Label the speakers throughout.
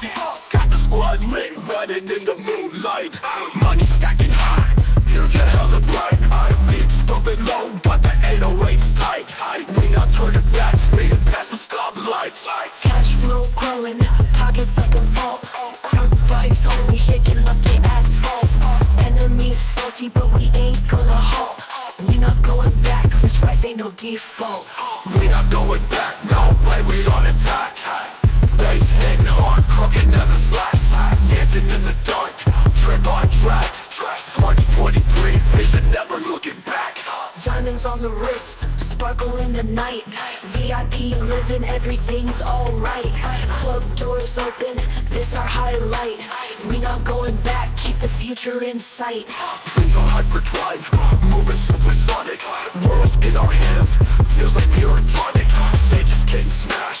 Speaker 1: Got the squad lit, running in the moonlight. Money stacking high, future hella bright. I reach bumping low, but the 808's tight. We not turning back, speeding past the stoplight.
Speaker 2: Cash flow growing, pockets like a vault Crowd vibes only shaking up the asphalt. Enemies salty, but we ain't gonna halt. We not going back, this rise ain't no default.
Speaker 1: We not going back, track 2023, vision never looking back.
Speaker 2: Diamonds on the wrist, sparkle in the night. VIP living, everything's alright. Club doors open, this our highlight. We not going back, keep the future in sight.
Speaker 1: Things on hyperdrive, moving supersonic. World in our hands, feels like pure tonic. Stages getting smashed,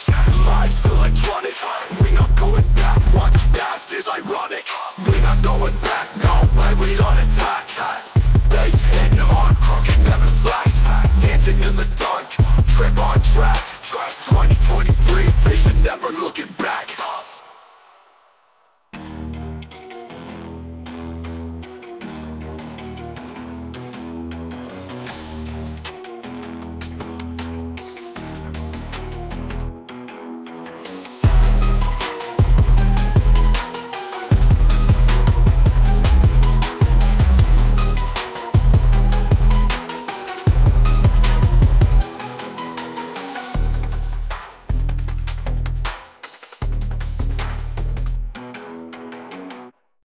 Speaker 1: Dancing in the dark, trip on track 2023, vision never looking